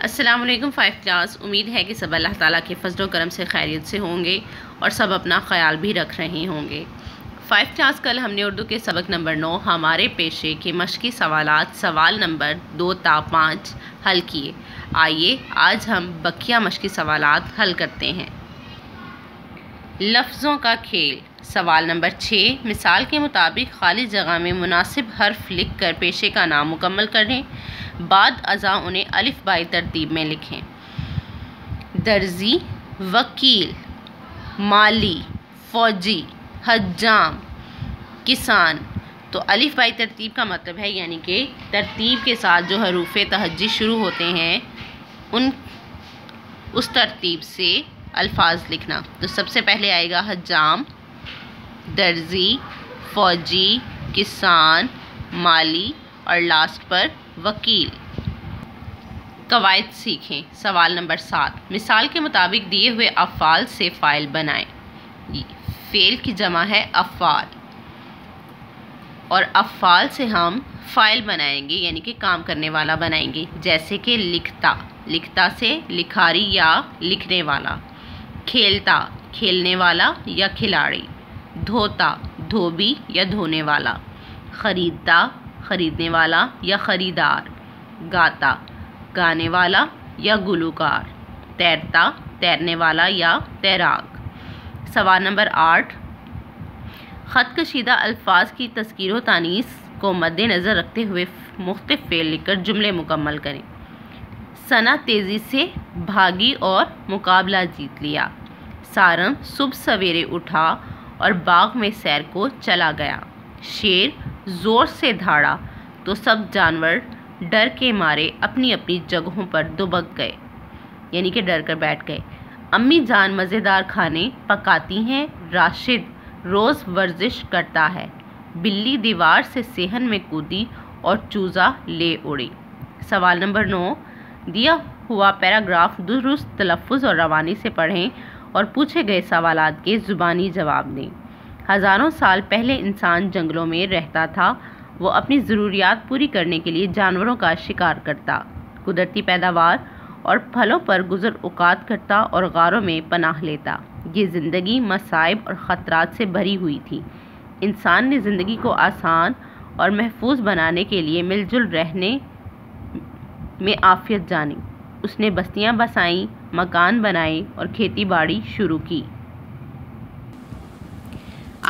वालेकुम five class उम्मीद है कि सब अल्लाह ताला के फजल करम से खैरियत से होंगे और सब अपना ख्याल भी रख रहे होंगे। फ़ाइव क्लास कल हमने उर्दू के सबक नंबर नौ, हमारे पेशे के मशक़ी सवाल सवाल नंबर दो, ता पाँच, हल किए। आइए, आज हम बकिया मशक़ी सवालात हल करते हैं। लफ्ज़ों का खेल। सवाल नंबर छः, मिसाल के मुताबिक खाली जगह में मुनासिब हर्फ लिख कर पेशे का नाम मुकम्मल करें बाद अज़ा उन्हें अलिफ बाई तरतीब में लिखें। दर्जी, वकील, माली, फ़ौजी हजाम किसान। तो अलिफ बाई तरतीब का मतलब है यानी कि तरतीब के साथ जो हरूफ तहजी शुरू होते हैं, उन, उस तरतीब से अल्फाज लिखना। तो सबसे पहले आएगा हजाम दर्जी, फ़ौजी, किसान, माली और लास्ट पर वकील। कवायद सीखें। सवाल नंबर सात। मिसाल के मुताबिक दिए हुए अफ़ाल से फ़ाइल बनाएँ। फ़ेल की जमा है अफ़ाल और अफ़ाल से हम फ़ाइल बनाएँगे, यानी कि काम करने वाला बनाएँगे। जैसे कि लिखता। लिखता से लिखारी या लिखने वाला। खेलता। खेलने वाला या खिलाड़ी। धोता। धोबी या धोने वाला। ख़रीदता। ख़रीदने वाला या ख़रीदार, गाता, गाने वाला या गुलूकार, तैरता, तैरने वाला या तैराक। सवाल नंबर आठ ख़त कशीदा अल्फाज की तस्कीर तानीस को मद्देनज़र रखते हुए मुख्त फेल लिखकर जुमले मुकम्मल करें। सना तेज़ी से भागी और मुकाबला जीत लिया। सारंग सुबह सवेरे उठा और बाग में सैर को चला गया। शेर ज़ोर से धाड़ा तो सब जानवर डर के मारे अपनी अपनी जगहों पर दुबक गए। यानी कि डर कर बैठ गए। अम्मी जान मज़ेदार खाने पकाती हैं, राशिद रोज़ वर्जिश करता है। बिल्ली दीवार से सेहन में कूदी और चूज़ा ले उड़ी। सवाल नंबर नौ, दिया हुआ पैराग्राफ दुरुस्त तलफ़ और रवानी से पढ़ें और पूछे गए सवाल के ज़ुबानी जवाब दें। हज़ारों साल पहले इंसान जंगलों में रहता था। वो अपनी ज़रूरियात पूरी करने के लिए जानवरों का शिकार करता, कुदरती पैदावार और फलों पर गुजर उकात करता और गारों में पनाह लेता। ये ज़िंदगी मसाइब और ख़तरात से भरी हुई थी। इंसान ने ज़िंदगी को आसान और महफूज बनाने के लिए मिलजुल रहने में आफियत जानी। उसने बस्तियाँ बसाईं, मकान बनाए और खेती बाड़ी शुरू की।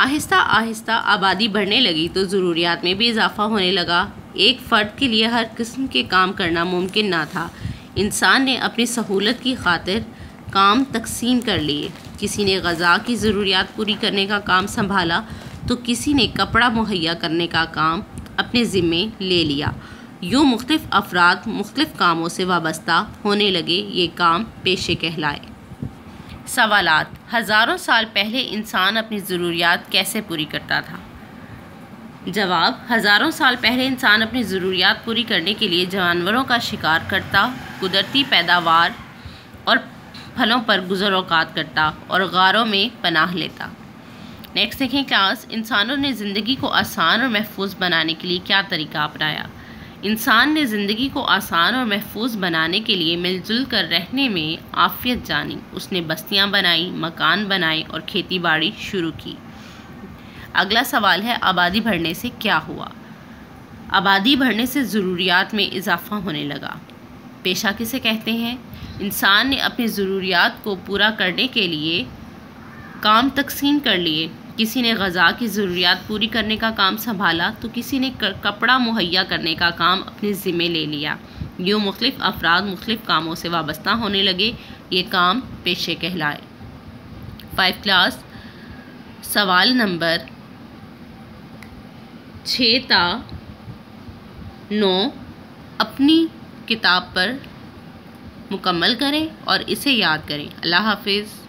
आहिस्ता आहिस्ता आबादी बढ़ने लगी तो ज़रूरियात में भी इजाफ़ा होने लगा। एक फ़र्द के लिए हर किस्म के काम करना मुमकिन ना था। इंसान ने अपनी सहूलत की खातिर काम तकसीम कर लिए। किसी ने गज़ा की ज़रूरियात पूरी करने का काम संभाला तो किसी ने कपड़ा मुहैया करने का काम अपने ज़िम्मे ले लिया। यूँ मुख्तफ़ अफराद मुख्तफ़ कामों से वाबस्ता होने लगे, ये काम पेशे कहलाए। सवालात। हज़ारों साल पहले इंसान अपनी ज़रूरियात कैसे पूरी करता था? जवाब, हज़ारों साल पहले इंसान अपनी ज़रूरियात पूरी करने के लिए जानवरों का शिकार करता, कुदरती पैदावार और फलों पर गुजर अवकात करता और गारों में पनाह लेता। नेक्स्ट देखें क्लास इंसानों ने ज़िंदगी को आसान और महफूज बनाने के लिए क्या तरीका अपनाया? इंसान ने ज़िंदगी को आसान और महफूज बनाने के लिए मिलजुल कर रहने में आफियत जानी। उसने बस्तियाँ बनाई, मकान बनाए और खेती बाड़ी शुरू की। अगला सवाल है, आबादी बढ़ने से क्या हुआ? आबादी बढ़ने से ज़रूरियात में इजाफ़ा होने लगा। पेशा किसे कहते हैं? इंसान ने अपनी ज़रूरियात को पूरा करने के लिए काम तकसीम कर लिए। किसी ने गज़ा की ज़रूरियात पूरी करने का काम संभाला तो किसी ने कपड़ा मुहैया करने का काम अपने ज़िम्मे ले लिया। यूँ मुख्तफ अफराद मुख्तफ कामों से वाबस्ता होने लगे। ये काम पेशे कहलाए। फाइव क्लास, सवाल नंबर छः ता नौ, अपनी किताब पर मुकम्मल करें और इसे याद करें। अल्लाह हाफिज़।